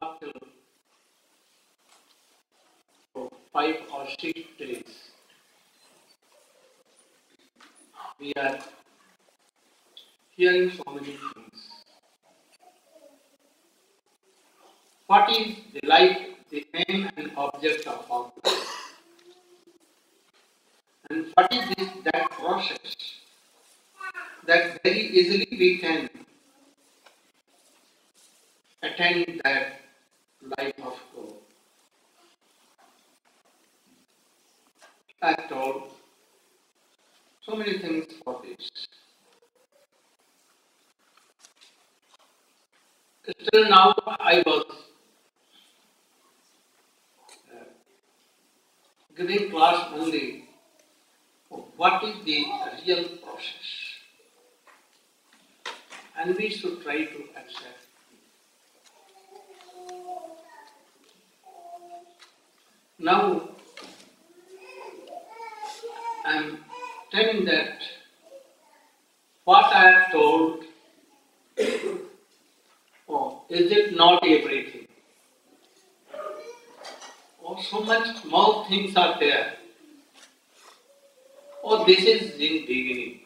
up for five or six days. We are hearing so many things. What is the life, the aim and object of our life? And what is this, that process that very easily we can attain that life of God? I told so many things for this. Still now I was uh, giving class only what is the real process. And we should try to accept. Now, I'm telling that what I have told, oh, is it not everything? Oh, so much more things are there. Oh, this is in beginning.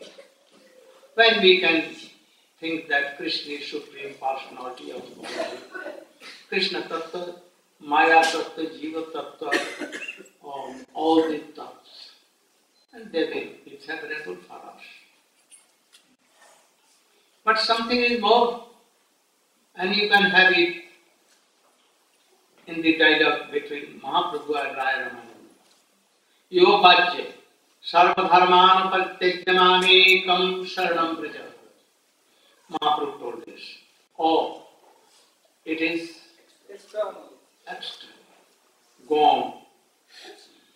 When we can think that Krishna is supreme personality of God. Krishna Tattva, Maya Tattva, Jiva Tattva, um, all the thoughts. And they will be favorable for us. But something is more, and you can have it in the dialogue between Mahaprabhu and Raya Ramananda. Yo Bhajya, Sarvadharman Pratyajamamekam Sharanam Praja. Mahaprabhu told this. Oh, it is External. External, gone.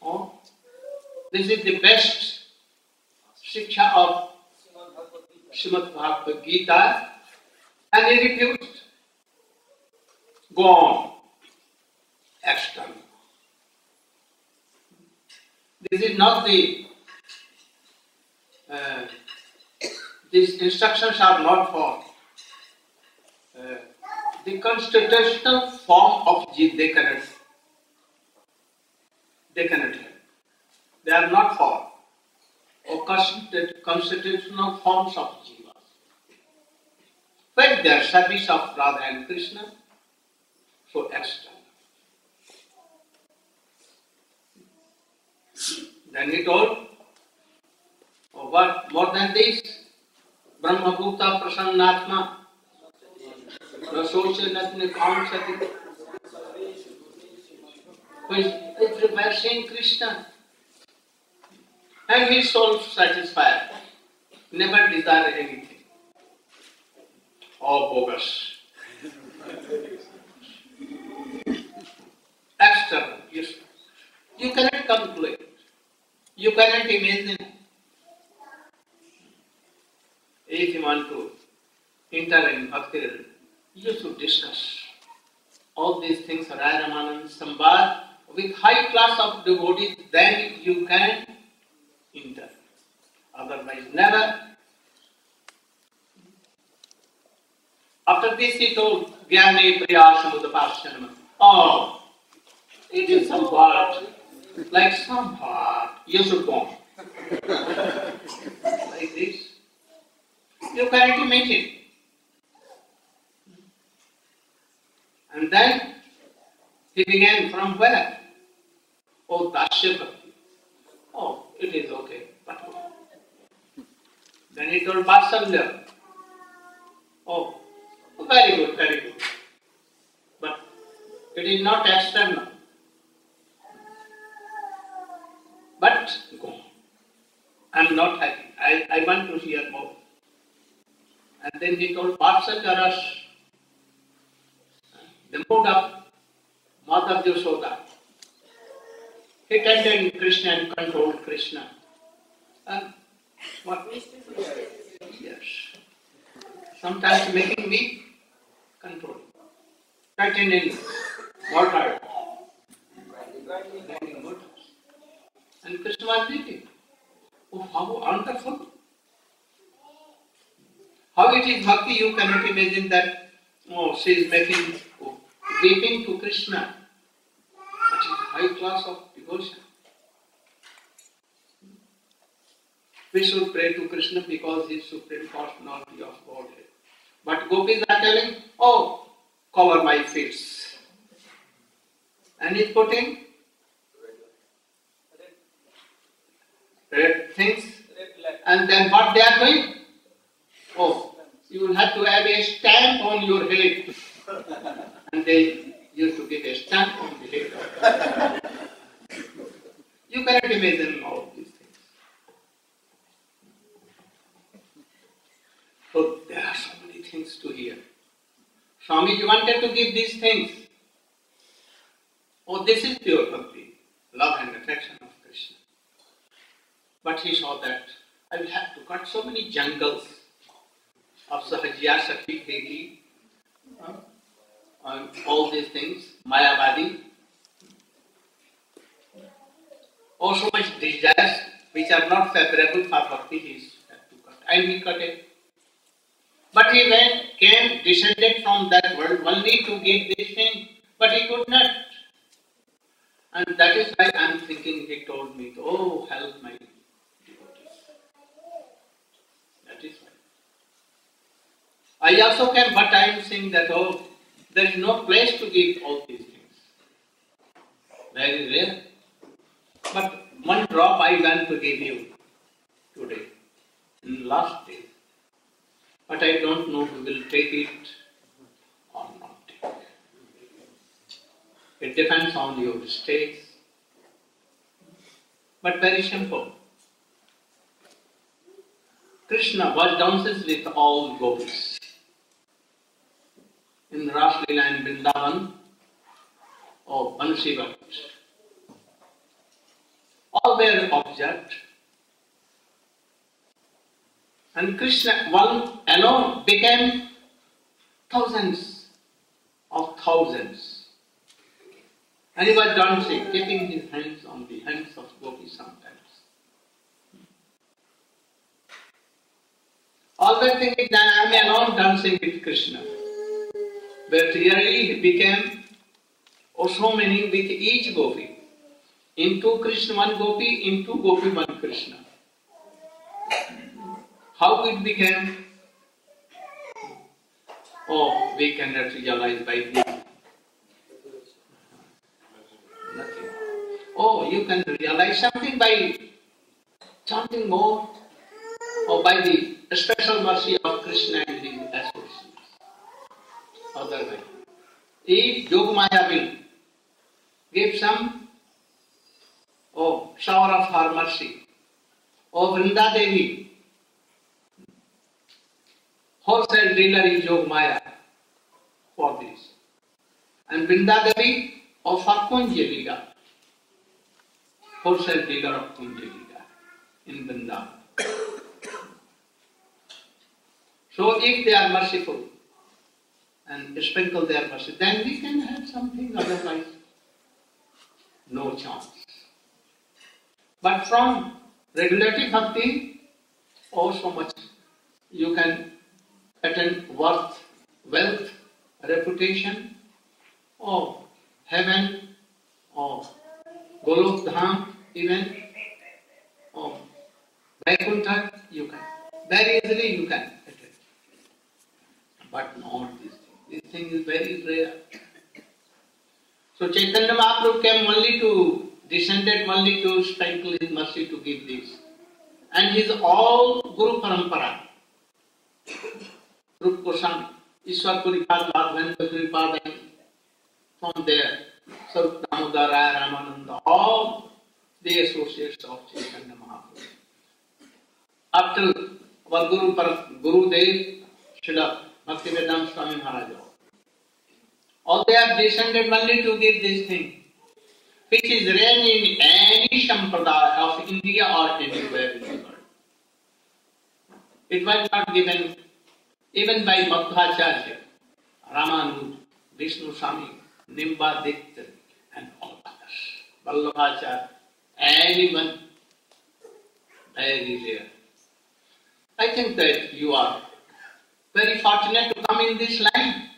Oh, this is the best shiksha of Srimad Bhagavad Gita. And he refused. Gone. External. This is not the uh, these instructions are not for uh, the constitutional form of Jiva. They cannot. They cannot help. They are not for or constitu- constitutional forms of Jiva. When they are service of Radha and Krishna, so external. Then he told, oh, what more than this? Brahma Bhuta Prasannatma, Rasocha Natne Kamsati, who is everywhere Krishna. And his soul satisfied, never desire anything. All bogus. External, yes. You cannot calculate. You cannot imagine. If you want to enter in Bhakti, you should discuss all these things, Raya Sambad, with high class of devotees, then you can enter. Otherwise, never. After this, he told Gyane Priyashamudapasyanama. Oh, it is some part, like some part, you should go. like this. You cannot imagine. And then he began from where? Oh, Dasya Bhakti. Oh, it is okay, but then he told Vatsalya. Oh, very good, very good. But it is not external. But go. I am not happy. I, I want to hear more. And then he told Vatsalya the mood of Mother Yashoda. He tended Krishna and controlled Krishna. And what? Yes. Sometimes making me control. Water. Grinding water. And Krishna was eating. Oh, how wonderful. How it is bhakti, you cannot imagine that, oh, she is making oh, weeping to Krishna. which That is high class of devotion. We should pray to Krishna because he is supreme personality of Godhead. But gopis are telling, oh, cover my face. And he's putting red things. And then what they are doing? Oh, you will have to have a stamp on your head. And they used to give a stamp on the head. You cannot imagine all these things. So there are so many things to hear. Swamiji wanted to give these things. Oh, this is pure bhakti, love and affection of Krishna. But he saw that I will have to cut so many jungles of Sahajiya Shakti Devi, and all these things, Mayavadi. Also much desires which are not favorable for bhakti he is to cut. And he cut it. But he went, came, descended from that world only to give this thing, but he could not. And that is why I am thinking he told me, oh, help my devotees. That is why. I also came, but I am saying that, oh, there is no place to give all these things. Very rare. But one drop I want to give you today, in last day. But I don't know who will take it or not take. It depends on your states. But very simple. Krishna was dances with all gopis. In Ras and in Vrindavan or Bansi. All were observed. And Krishna one alone became thousands of thousands. And he was dancing, keeping his hands on the hands of gopis sometimes. Always thinking that I am alone dancing with Krishna. But really he became oh so many with each gopi. Into Krishna one gopi, into gopi one Krishna. How it became? Oh, we cannot realize by nothing. Oh, you can realize something by chanting more, or by the special mercy of Krishna and. Otherwise, if Yogamaya will give some oh, shower of her mercy, or Vrinda Devi wholesale dealer in Jogmaya for this. And Vrinda Devi of her Kunjalika, wholesale dealer of Kunjalika in Vrindavan. So if they are merciful and sprinkle their mercy, then we can have something, otherwise no chance. But from regulative bhakti, oh so much you can attain worth, wealth, reputation, or heaven, or Golok Dham even, or Vaikuntha, you can. Very easily you can attain. But not this. This thing is very rare. So Chaitanya Mahaprabhu came only to, descended only to sprinkle his mercy to give this. And his all Guru Parampara. Rup Goswami, Ishwar Puripad, Madhavendra Puripad, and from there, Sarup Damodar, Ramananda, all the associates of Chaitanya Mahaprabhu. After our Guru, Guru Dev, Srila Bhaktivedanta Swami Maharaj, all they are descended only to give this thing, which is rare in any sampradaya of India or anywhere in the world. It was not given even by Madhvacharya, Ramanuj, Vishnu Swami, Nimbaditya, and all others. Vallabhacharya, anyone, very rare. I think that you are very fortunate to come in this line.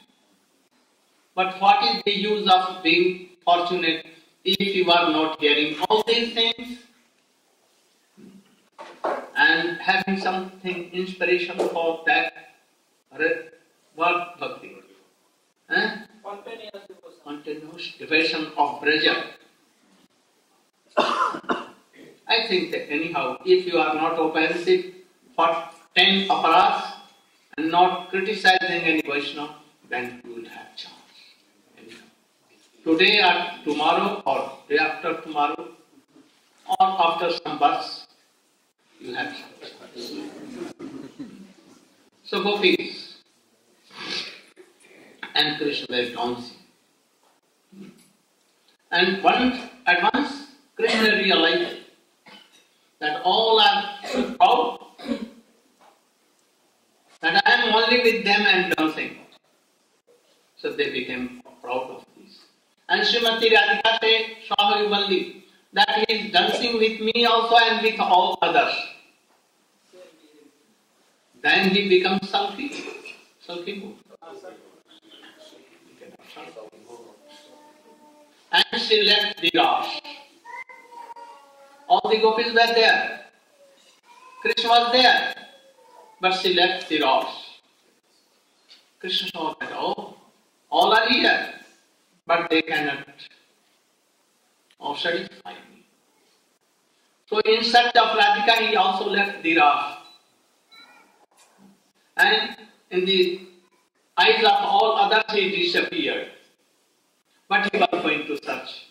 But what is the use of being fortunate if you are not hearing all these things and having something inspiration for that what bhakti? Spontaneous. Continuous devotion of pleasure. I think that anyhow, if you are not offensive for ten aparas and not criticizing any Vaishnava, then you will have chance. Today or tomorrow or day after tomorrow or after some bus, you have chance. So gopis and Krishna were dancing. And once, at once, Krishna realized that all are proud that I am only with them and dancing. So they became proud of this. And Srimati Radhika said, Shahari Valli, that he is dancing with me also and with all others. Then he becomes sulky. Sulky. And she left the Ras. All the gopis were there. Krishna was there. But she left the Ras. Krishna saw that, oh, all are here. But they cannot oh, satisfy me. So in search of Radhika, he also left the Ras. And in the eyes of all others, he disappeared. But he was going to search.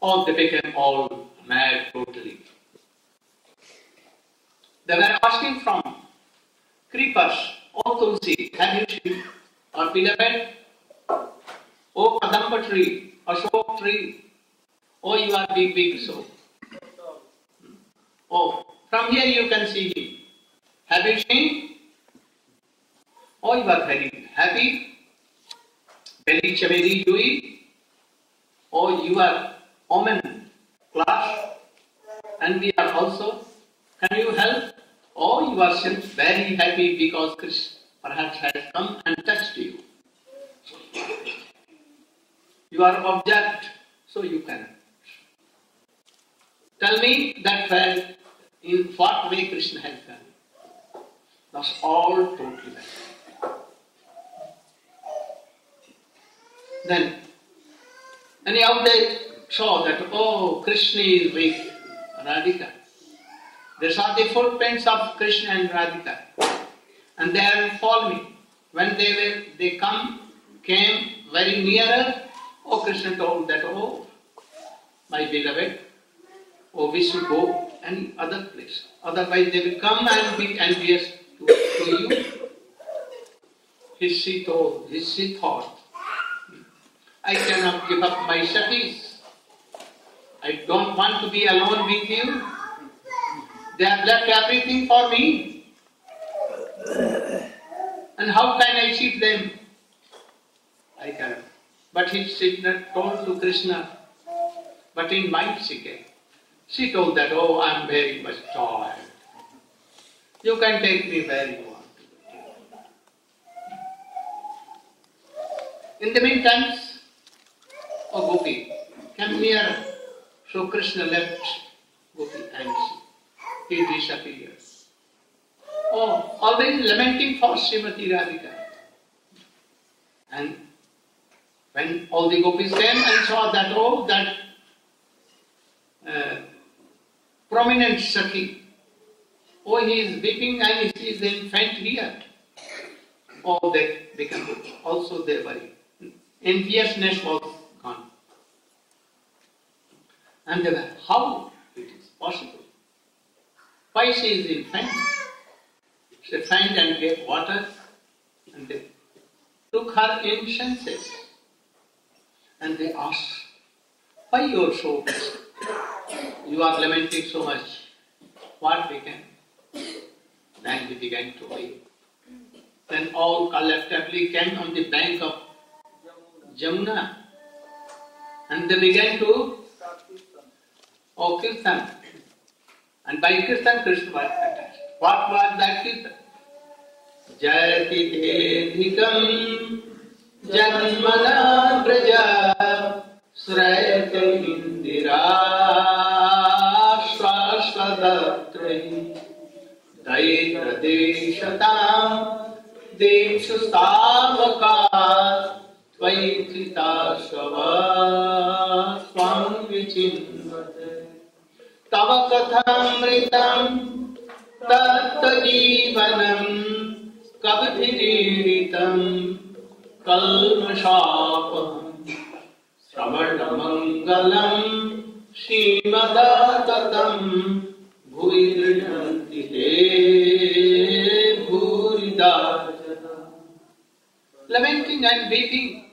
All they became all mad totally. They were asking from creepers, O Tulsi, have you seen or beloved? O oh, Kadamba tree, Ashok tree, oh you are big, big so. Hmm. Oh, from here you can see him. Have you seen? Oh, you are very happy, very very dewy. Oh, you are omen class, and we are also. Can you help? Oh, you are very happy because Krishna perhaps has come and touched you. You are object, so you can. Tell me that well, in what way Krishna has done. That's all totally. Then, anyhow, they saw that, oh, Krishna is with Radhika. They are the footprints of Krishna and Radhika. And they are following. When they were, they come, came very nearer, oh, Krishna told that, oh, my beloved, oh, we should go any other place. Otherwise, they will come and be envious to, to you. His she told, his she thought, I cannot give up my studies. I don't want to be alone with you. They have left everything for me. And how can I cheat them? I cannot. But he she not told to Krishna, but in mind she came. She told that, oh, I am very much tired. You can take me where you want. In the meantime, oh Gopi, come near. So Krishna left Gopi and he disappeared. Oh, always lamenting for Srimati Radhika. And when all the gopis came and saw that, oh, that uh, prominent Sakhi, oh, he is weeping and he is the infant here. Oh, they become also they worry. Enviousness was gone. And they were, how it is possible? Why she is infant? They find and gave water and they took her in senses. And they asked, why you are so you are lamenting so much? What we can? Then we began to weep. Then all collectively came on the bank of Jamuna and they began to oh Kirtan. And by Kirtan, Krishna was attached. What was that Kirtan? जयति तेऽधिकम् जन्मना प्रजा श्रयत इन्दिरा श्वाश्वदत्रयी दैत्रदेशताम् देक्षु स्तावका त्वयि कृताशवा त्वां तव कथामृतम् तत्तजीवनम् कविभिरीडितम् कल्मषापम् श्रवणमङ्गलम् श्रीमदाततम् भुवि गृह्णन्ति ते Lamenting and weeping,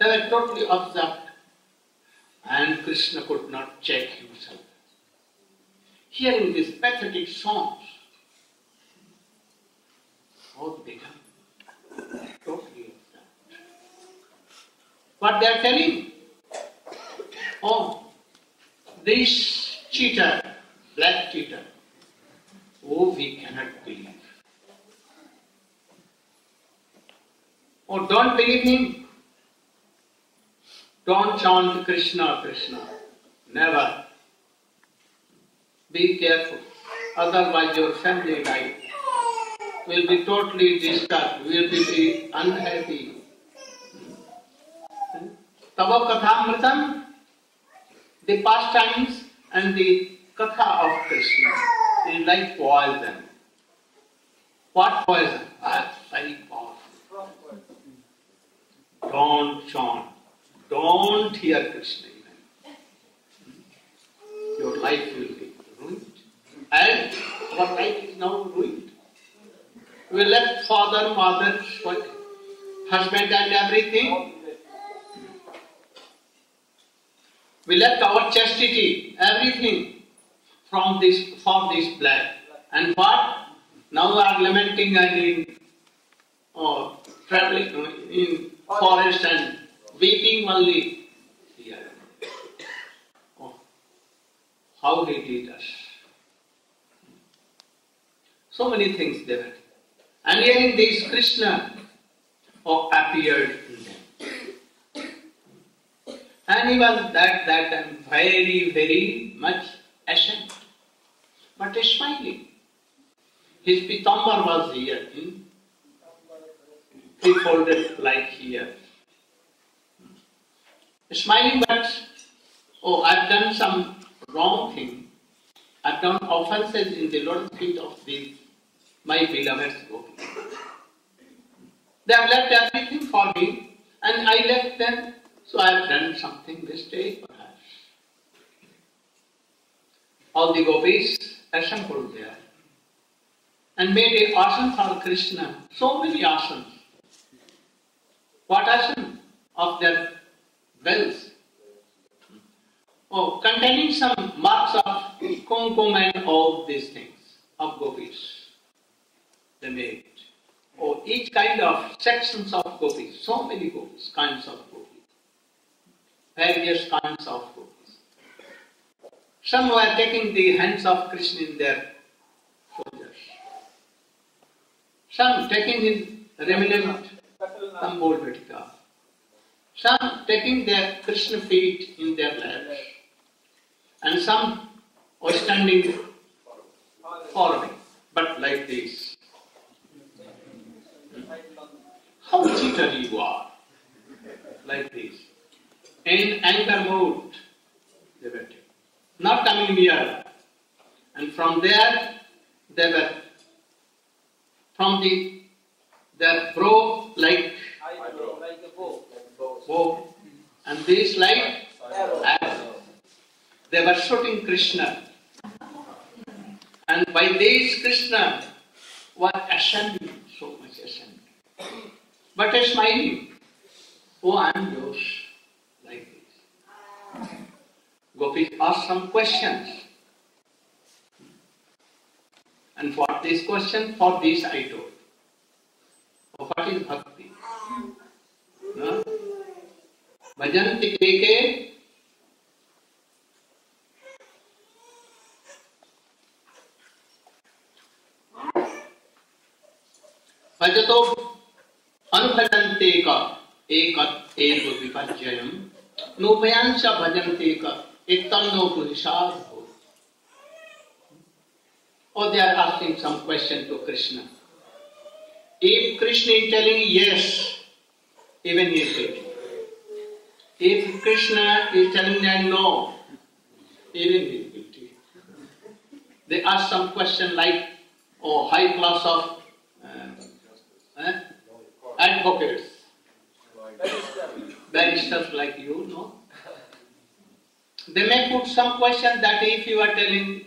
they were totally absorbed, and Krishna could not check himself. Hearing these pathetic songs, both become totally absorbed. What they are telling? Oh, this cheater, black cheater, oh, we cannot believe. Oh, don't believe him. Don't chant Krishna, Krishna. Never. Be careful. Otherwise, your family life will be totally disturbed, will be unhappy. Tava Kathamritam, the pastimes and the Katha of Krishna is like poison. What poison? Ah, very powerful. Don't chant. Don't hear Krishna. Your life will be ruined. And our life is now ruined. We left father, mother, husband and everything. We left our chastity, everything from this for this blood. And what? Now we are lamenting and in uh, traveling in forest and weeping only here. Oh, how he did us. So many things they were. And hearing this Krishna oh, appeared in them. And he was that that time very, very much ashamed, but smiling. His pitambar was here, in he folded like here. Smiling, but oh, I've done some wrong thing. I've done offenses in the Lord's feet of these my beloved gopis. They have left everything for me, and I left them, so I have done something mistake perhaps. All the gopis assembled there and made a asana for Krishna. So many asanas. What asana? Of their wells. Oh, containing some marks of kumkum and all these things of gopis. They made. Oh, each kind of sections of gopis, so many gopis, kinds of gopis, various kinds of gopis. Some were taking the hands of Krishna in their shoulders. Some taking his remnant Tambol Vetika. Some taking their Krishna feet in their laps. And some were standing following, but like this. How cheater you are! Like this. In anger mood, they were. Not coming near. And from there, they were, from the, their brow like a bow, and this like. They were shooting Krishna. And by this Krishna was ashamed, so much ashamed. But a smiling. Oh, I am yours. Like this. Gopis asked some questions. And for this question, for this I told. Oh, what is bhakti? Um, no? भजन टिकरी के भजतो अनुभजन्ते का एक एक विपज्जयम नोपयांश भजन्ते का एकदम no पुरुषार्थ हो और they are asking some question to Krishna if Krishna is telling yes even he is. If Krishna is telling them no, even he guilty. They ask some question like, oh, high class of uh, eh, advocates, barristers like you, no? They may put some question that if you are telling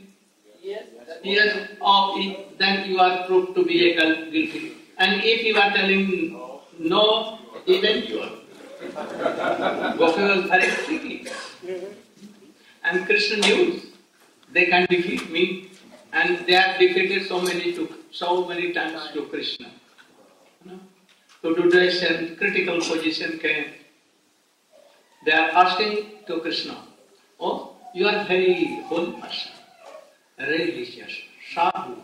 yes or if, then you are proved to be a guilty. And if you are telling no, even you are. Gopi was very tricky. And Krishna knew they can defeat me. And they have defeated so many to so many times to Krishna. You know, To critical position came. They are asking to Krishna, Oh, you are very holy person, religious, sadhu.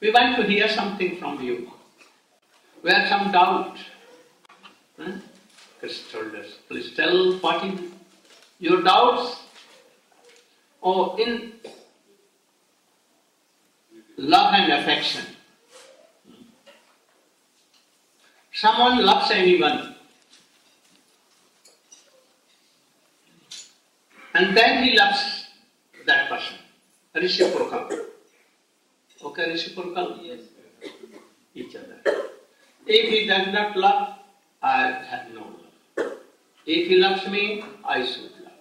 We want to hear something from you. We have some doubt. Huh? Krishna told us, please tell what is your doubts. Oh, in love and affection. Someone loves anyone. And then he loves that person. Reciprocal. Okay, reciprocal? Yes. Each other. If he does not love, I have no love. If he loves me, I should love.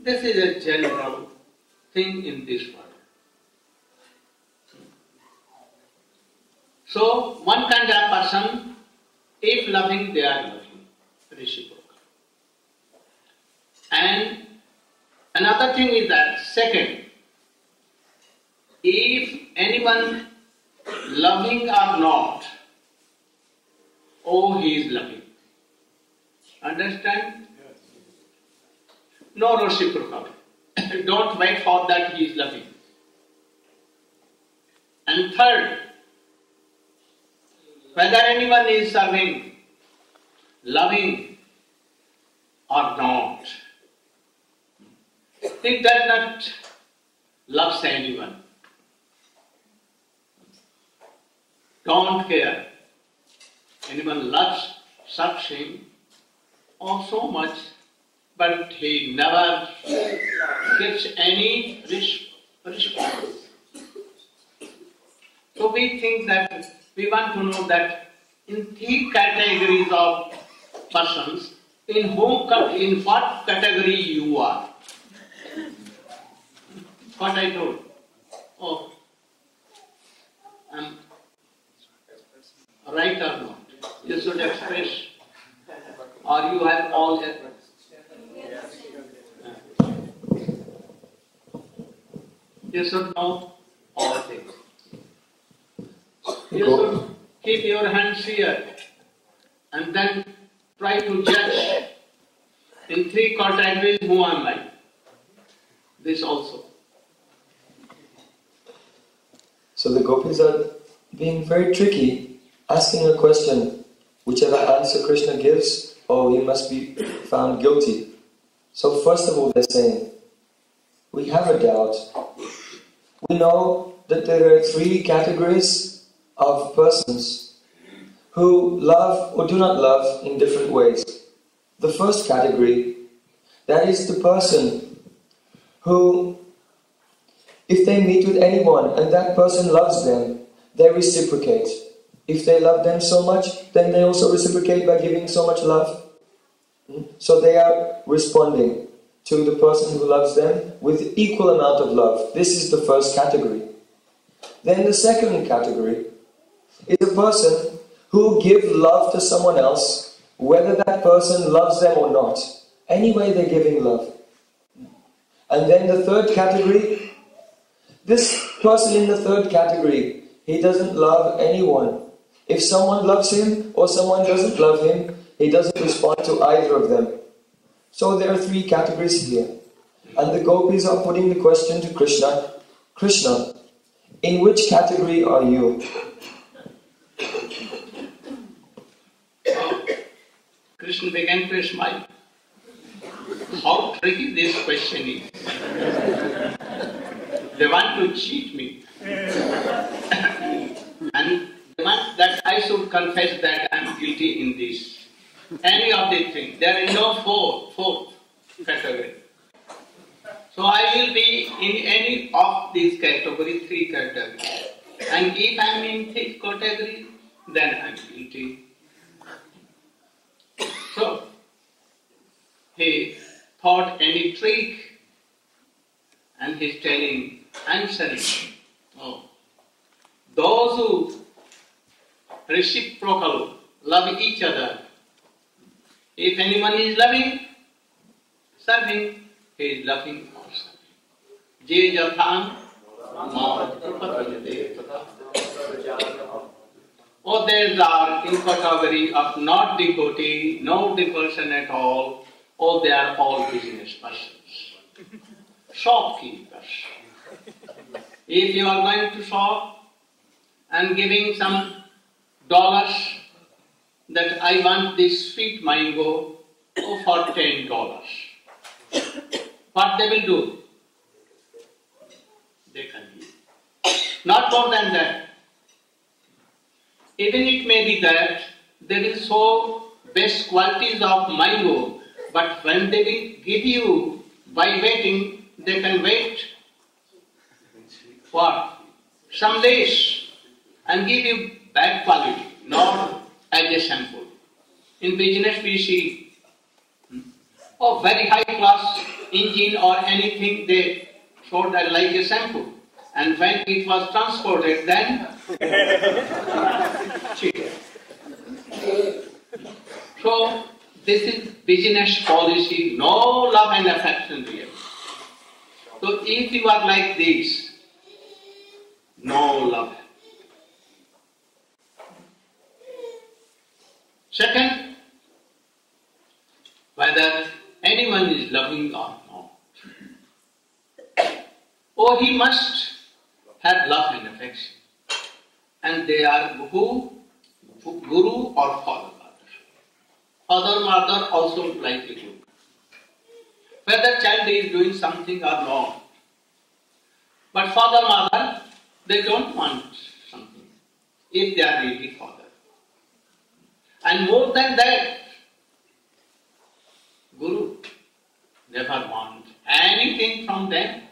This is a general thing in this world. So, one kind of person, if loving, they are loving, reciprocal. And another thing is that, second, if anyone loving or not, oh, he is loving. Understand? No reciprocal. Don't wait for that he is loving. And third, whether anyone is serving, loving or not, it does not love anyone. Don't care. Anyone loves, serves him, oh so much, but he never gives any res- response. So we think that we want to know that in three categories of persons, in whom in what category you are. What I told. Oh, I'm right or not? You should express, or you have all. evidence. Yes or no, all things. You should keep your hands here and then try to judge in three categories who am I. This also. So the gopis are being very tricky, asking a question. Whichever answer Krishna gives, oh, he must be found guilty. So first of all, they're saying, we have a doubt. We know that there are three categories of persons who love or do not love in different ways. The first category, that is the person who if they meet with anyone and that person loves them, they reciprocate. If they love them so much, then they also reciprocate by giving so much love. Hmm? So they are responding to the person who loves them with equal amount of love. This is the first category. Then the second category is a person who give love to someone else, whether that person loves them or not. Anyway, they're giving love. And then the third category this person in the third category, he doesn't love anyone. If someone loves him or someone doesn't love him, he doesn't respond to either of them. So there are three categories here. And the gopis are putting the question to Krishna Krishna, in which category are you? Krishna began to smile. How tricky this question is. they want to cheat me. and want that I should confess that I am guilty in this. Any of these things. There is no fourth, fourth category. So I will be in any of these category, three categories. And if I am in this category, then I am guilty. So he thought any trick and he's telling, answering. Oh. Those who reciprocal love each other. If anyone is loving, serving, he is loving also. Je jathan or there are in category of not devotee, no devotion at all, or they are all business persons, shopkeepers. If you are going to shop and giving some dollars that I want this sweet mango for ten dollars, what they will do? They can give. Not more than that. Even it may be that they will show best qualities of mango, but when they will give you by waiting, they can wait for some days and give you bad quality, not as a sample. In business we see oh very high class engine or anything they showed that like a sample. And when it was transported, then. So this is business policy, no love and affection really. So if you are like this, no love. Second, whether anyone is loving or not. Oh, he must have love and affection. And they are who? Guru or father mother. Father mother also like it. Whether child is doing something or not. But father mother, they don't want something if they are really father. And more than that, Guru never want anything from them.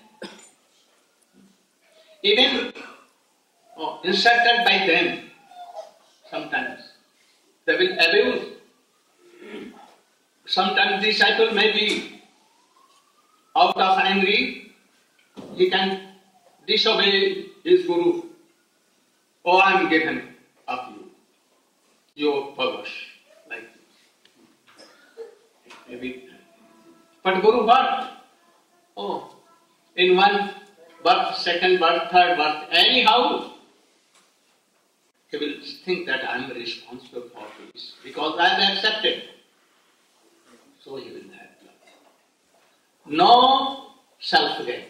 Even oh, instructed by them, sometimes they will abuse. Sometimes disciple may be out of angry, he can disobey his guru. Oh, I am given your powers, like. Maybe. But Guru what? Oh, in one birth, second birth, third birth, anyhow, he will think that I am responsible for this because I have accepted. So he will have love. No self gain,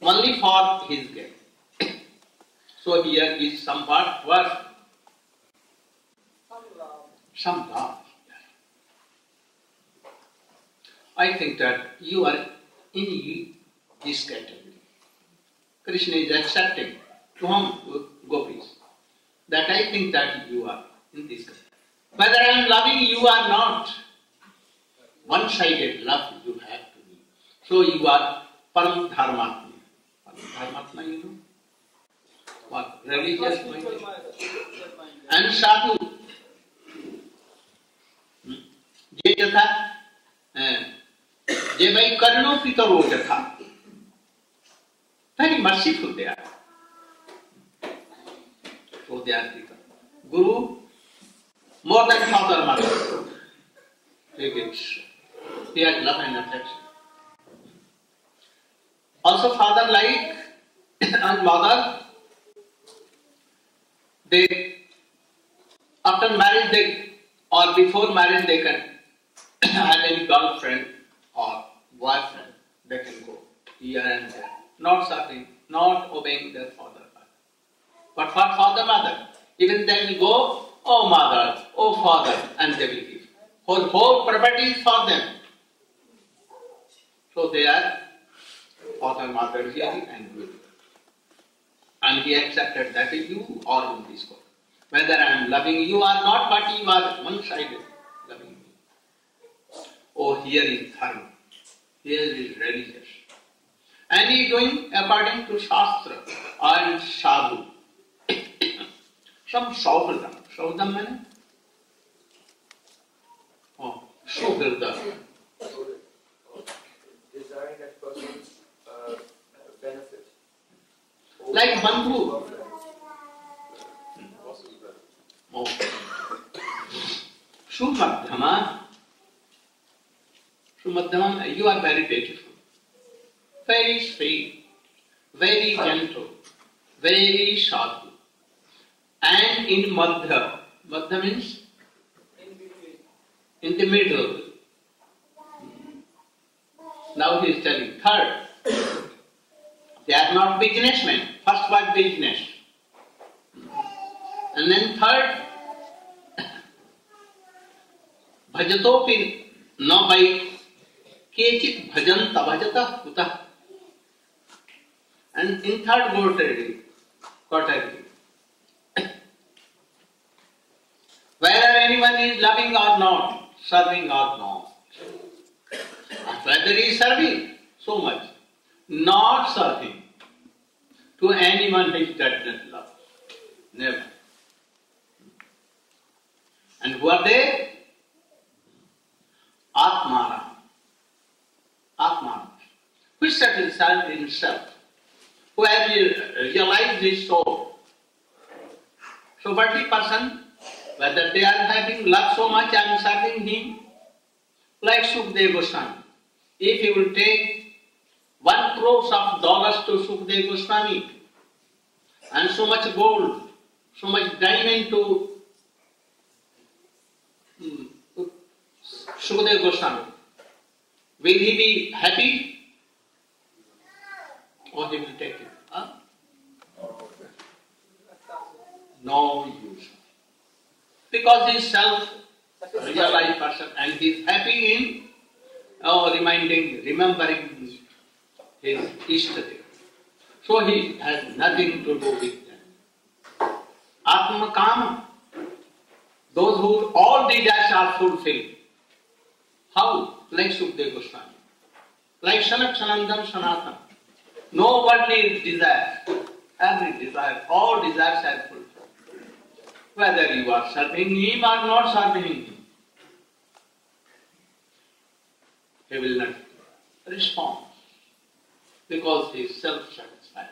only for his gain. so here is some part worth. Some love. I think that you are in this category. Krishna is accepting whom gopis that I think that you are in this category. Whether I am loving you or not, one-sided love you have to me. So you are Param Dharmatma. Param Dharmatma, you know? What? Religious mind. And sadhu. ये जथा हाँ। जे भाई कर्णों की तो वो जथा। तारी mercy खुद दिया वो दिया की तो गुरु मोर देन फादर मदर ठीक है ये आज love and affection also father like and mother they after marriage they और बिफोर मैरिज दे कर have any girlfriend or boyfriend, they can go here and there not serving, not obeying their father. But for father, mother, even will go, oh mother, oh father, and they will give. whole, whole property is for them. So they are father, mother here and will. And he accepted that you or in this court. Whether I am loving you or not, but you are one-sided Oh, here is dharma. Here is religious. And he is doing according to Shastra and Sadhu. Some Saudam. Saudam means? Oh, Shuhridam. Desiring that person's uh, benefit. Like Bandhu. Oh through Madhyamam, you are very beautiful, very sweet, very gentle, very sadhu. And in Madhya, Madhya means in the middle. Now he is telling third, they are not businessmen. First was business. And then third, bhajatopi, no by केचित् भजन्त भजतः कुतः and in third category, category whether anyone is loving or not, serving or not, and whether he is serving so much, not serving to anyone he does not love, never. And who are they? Atmana. Which settles in self. Who has uh, realized his soul. So the person, whether they are having love so much and serving him, like Sukdev Goswami. If he will take one crore of dollars to Sukdev Goswami and so much gold, so much diamond to hmm, Shukadev Goswami. Will he be happy? Or he will take it? Huh? No use. Because he is self-realized person and he is happy in oh, reminding, remembering his Ishtadev. So he has nothing to do with them. Atma Kama, those who all desires are fulfilled. How? Like Sukdev Goswami. Like Sanak Sanandan Sanatan. No worldly desire. Every desire, all desires are fulfilled. Whether you are serving him or not serving him, he will not respond because he is self-satisfied.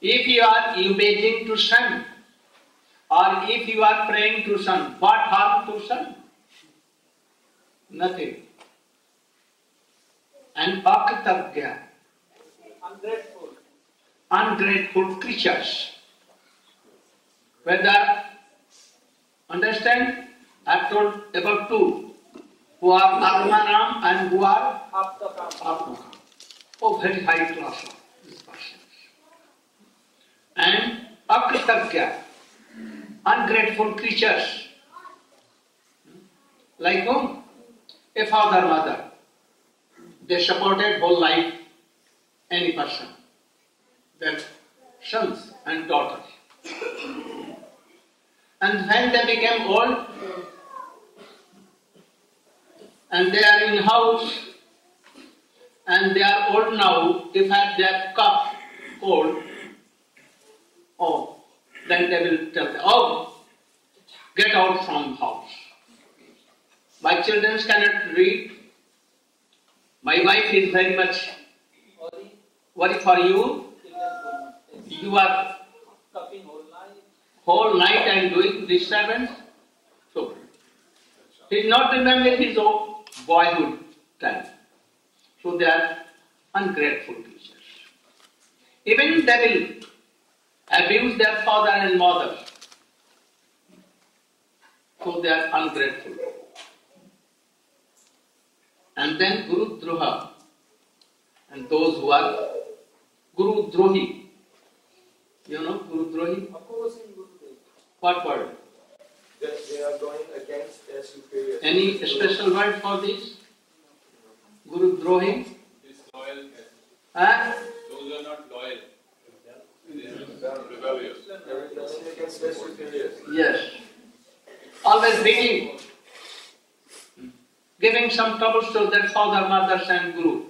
If you are imaging to sun, or if you are praying to sun, what harm to sun? Nothing. And akritagya, Ungrateful. ungrateful creatures. Whether, understand, I have told about two, who are Atmanam and who are Aptakam. Oh, very high class of these persons. And akritagya, ungrateful creatures. Hmm? Like whom? A father, mother. They supported whole life any person. Their sons and daughters. And when they became old, and they are in house, and they are old now, if have their cough, cold, oh, then they will tell them, oh, get out from house. My children cannot read. My wife is very much worried for you. You are Cupping whole night. whole night and doing disturbance. So, he is not remembering his own boyhood time. So they are ungrateful creatures. Even they will abuse their father and mother. So they are ungrateful. And then Guru Droha. And those who are Guru Drohi. You know Guru Drohi? Opposing Gurudev. What word? They, they they are going against their superiors. Any special word for this? Guru Drohi? Disloyal. Huh? Those are not loyal. They are rebellious. They are against their superiors. Yes. Always begging. Giving some troubles to their father, mothers and guru.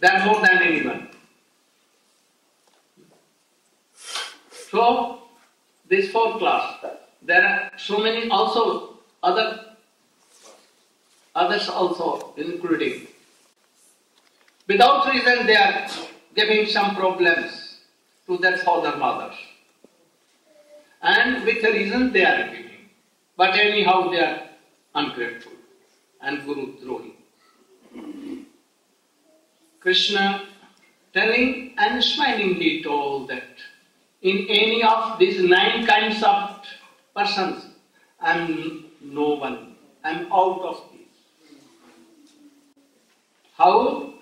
They are more than anyone. So, this four class, there are so many also other others also including. Without reason they are giving some problems to their father mothers. And with a reason they are giving. But anyhow they are ungrateful and Guru Drohi. Krishna telling and smilingly told that in any of these nine kinds of persons, I am no one. I am out of these. How?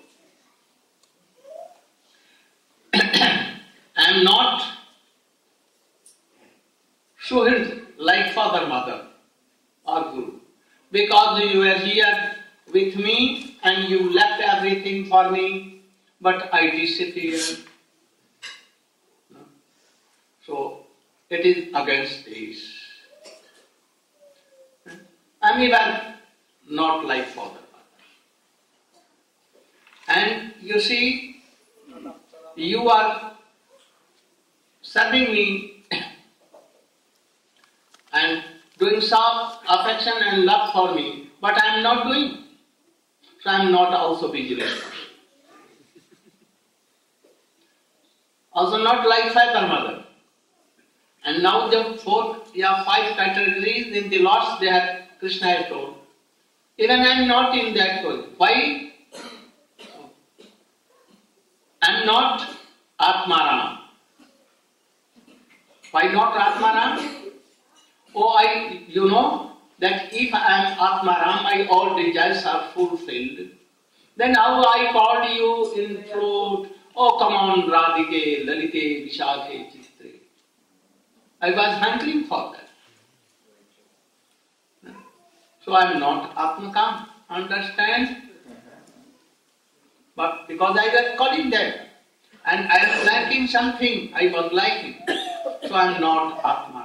I am not suhrid like father, mother, or guru. Because you were here with me and you left everything for me, but I disappeared. So it is against this. I'm even not like father. And you see, you are serving me and doing some affection and love for me, but I am not doing. So I am not also vigilant. Also not like father mother. And now the four, yeah, five categories in the lots they have Krishna has told. Even I am not in that world. Why? I am not Atmaram. Why not Atmaram? Oh, I, you know that if I am Atmaram, my all desires are fulfilled. Then how I called you in flute, oh come on Radhike, Lalite, Vishakhe, Chitre. I was hungering for that. So I am not Atmakam, understand? But because I was calling them, and I was lacking something, I was liking. So I am not Atmaram.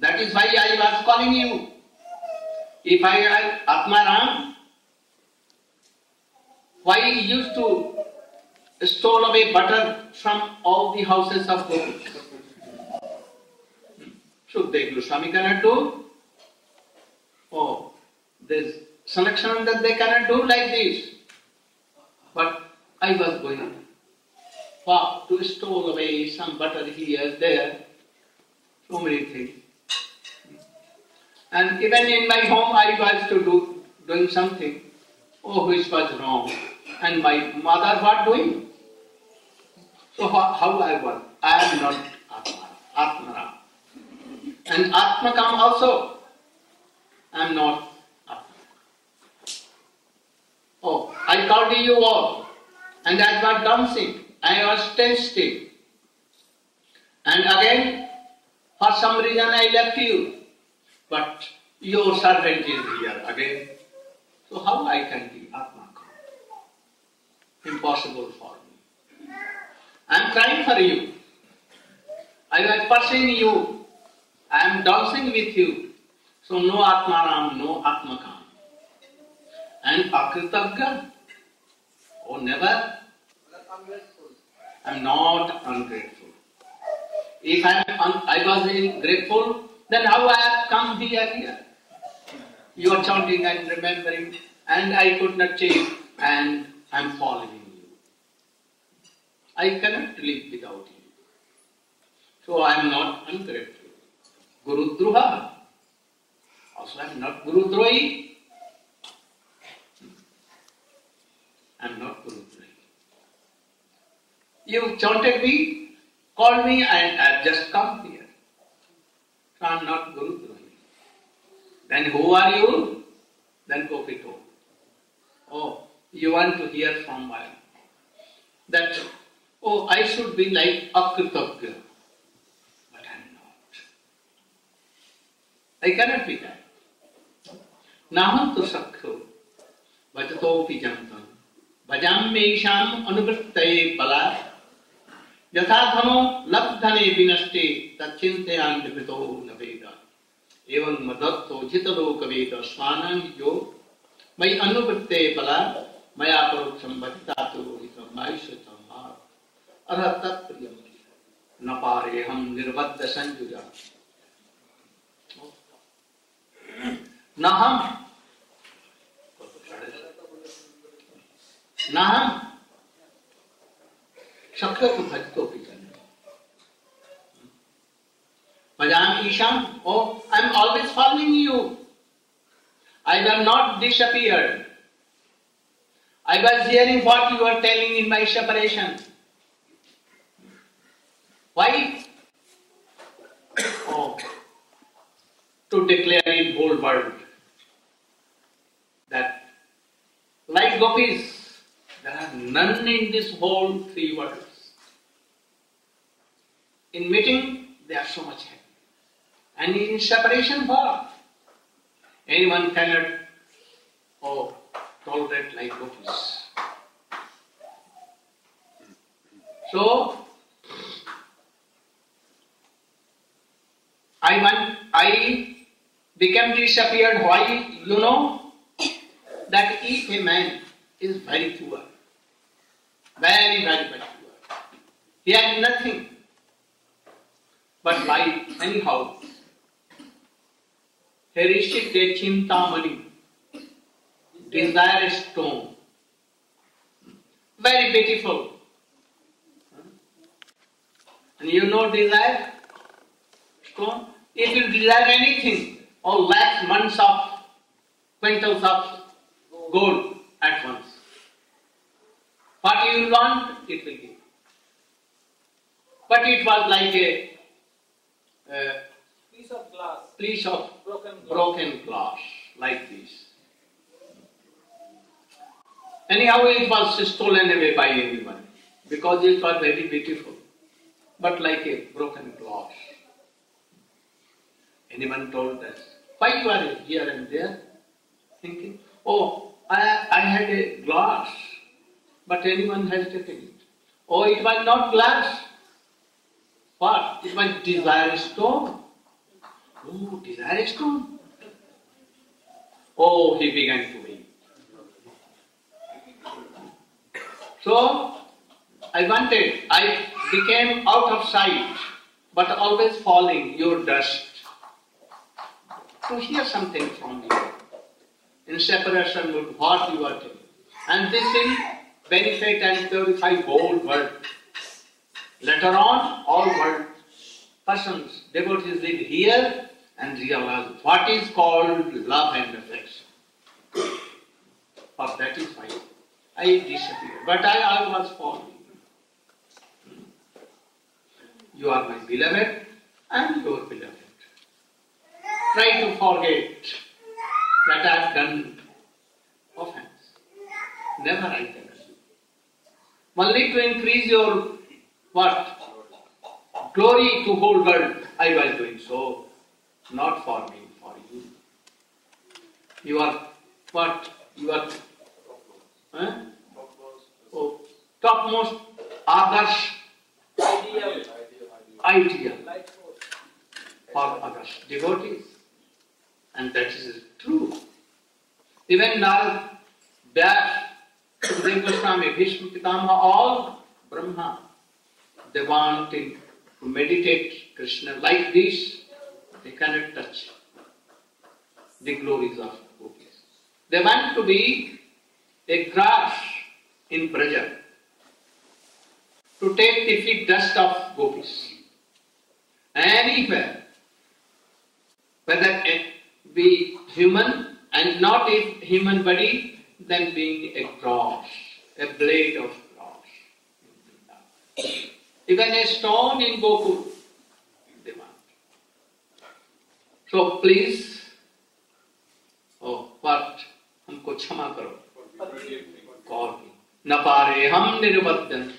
That is why I was calling you. If I am Atmaram, why you used to stole away butter from all the houses of Gopis? Shukdev Goswami cannot do. Oh, this selection that they cannot do like this. But I was going to store away some butter here, there, so many things. And even in my home I was to do doing something, oh which was wrong. And my mother what doing? So how, how I was? I am not Atma, Atmaram. And Atmakam also, I am not Atma. Oh, I called you all, and I was dancing, I was tasting. And again, for some reason I left you, but your servant is here again. So how I can be Atmakam? Impossible for me. I am crying for you. I am pursuing you. I am dancing with you. So no Atmaram, no Atmakam. And Akritagya? Oh, never. I am not ungrateful. If I am un- I was grateful, then how I have come here here? You are chanting and remembering, and I could not change, and I am following you. I cannot live without you. So I am not ungrateful. Guru Druha. Also I am not Guru Drohi. I am not Guru Drohi. You chanted me, called me, and I have just come here. So I am not Guru Tavani. Then who are you? Then Gopi told. Oh, you want to hear from my that oh I should be like Akritagya. But I am not. I cannot be that. नाहं तो सख्यो भजतोऽपि जन्तम् भजाम्येषाम् अनुवृत्तये बलात् यथा धनो लब्धने विनष्टे तच्चिन्तयान्वितो न वेद एवं मदत्तो जितलोकवेद स्वानाङ्गियो मयि अनुवृत्ते बलात् मया परोक्षं भजितातु रोहितम् आयुष्यतम् अरह तत्प्रियं न पारेऽहं निर्बद्ध संयुजा न हम न हम शक्य को भजतो भी करने Madam Isham, oh, I'm always following you. I will not disappear. I was hearing what you were telling in my separation. Why? Oh, to declare in whole world that like gopis, there are none in this whole three worlds. In meeting, they are so much happy. And in separation, what? Anyone cannot oh, tolerate like gopis. So, I want, I became disappeared. Why? You know that if a man is very poor, very, very, very poor, he has nothing but life anyhow. He received a chintamani, desire stone, very beautiful. And you know desire stone? If you desire anything, or lakhs, months of quintals of gold at once. What you want, it will give. But it was like a uh, Piece of glass, piece of broken glass. broken glass, like this. Anyhow, it was stolen away by anyone because it was very beautiful, but like a broken glass. Anyone told us, why you are here and there? Thinking, oh, I, I had a glass, but anyone has taken it. Oh, it was not glass. What? It was desire stone. Oh, desire stone. Oh, he began to weep. So, I wanted, I became out of sight, but always falling your dust. To hear something from you. In separation with what you are doing. And this will benefit and purify whole world. Later on, all world persons, devotees live here and realize what is called love and affection. For that is why I disappeared. But I, I was following. You are my beloved, am your beloved. Try to forget that I have done offense. Never I can. Only to increase your what? Glory to whole world, I was doing so. Not for me, for you. You are what? You are huh? oh, topmost others Ideal, ideal for others, devotees. And that is true. Even Narad, Vyas, Sukadeva Goswami, Bhishma Pitamaha, all Brahma, they want to meditate Krishna like this, they cannot touch the glories of gopis. They want to be a grass in Braja, to take the feet dust of gopis. Anywhere, whether it be human and not a human body, then being a grass, a blade of grass. Even a stone in Gokul, they want. So please, oh, what? हमको क्षमा करो कौर न पारे हम निर्बद्धन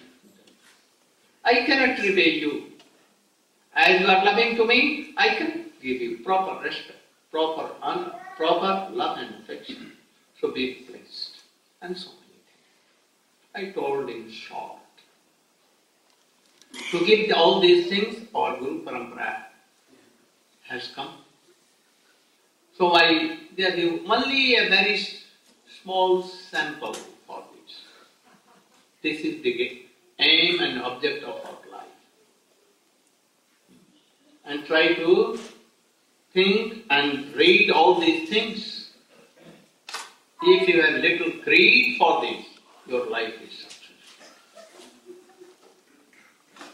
I cannot repay you. As you are loving to me, I can give you proper respect. proper, un, proper love and affection should be placed, and so many things. I told in short. To give all these things, our Guru Parampara has come. So I give only a very small sample for this. This is the aim and object of our life. And try to think and read all these things. If you have little greed for this, your life is successful.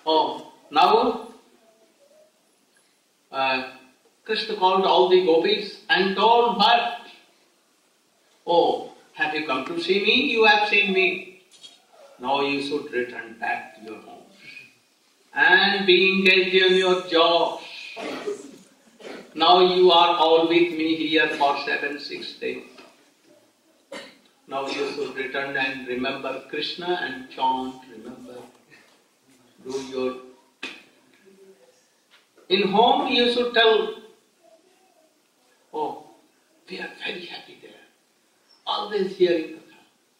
Oh, now uh, Krishna called all the gopis and told her, Oh, have you come to see me? You have seen me. Now you should return back to your home and be engaged in your jobs. Now you are all with me here for seven, six days. Now you should return and remember Krishna and chant, remember, do your. In home you should tell, oh, we are very happy there. Always hearing Katha.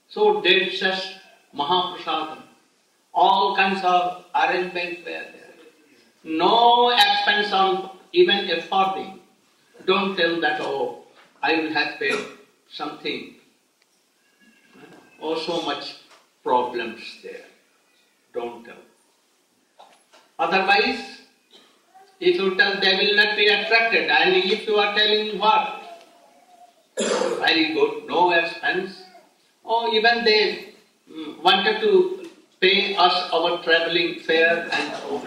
So delicious Mahaprasadam. All kinds of arrangements were there. No expense on even a farthing. Don't tell that, oh, I will have paid something. Oh, so much problems there. Don't tell. Otherwise, if you tell, they will not be attracted. And if you are telling what? Very good, no expense. Or even they mm, wanted to pay us our traveling fare and so on.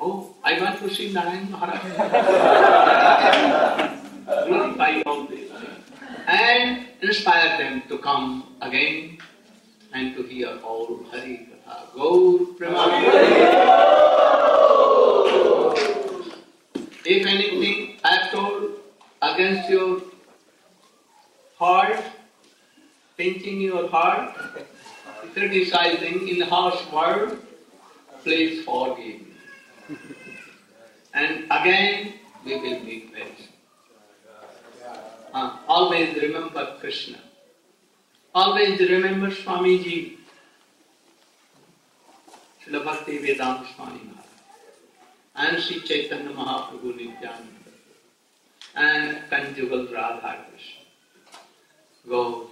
Oh, I want to see Narayan Maharaj. Glorify all this. And inspire them to come again and to hear all Hari Katha. Gaur Premanand. If anything I have told against your heart, pinching your heart, criticizing in harsh word, please forgive me. And again we will meet very. Uh, always remember Krishna. Always remember Swamiji. Srila Bhakti Vedanta Swami Maharaj. And Sri Chaitanya Mahaprabhu Nityananda. And conjugal Radha Krishna. Go.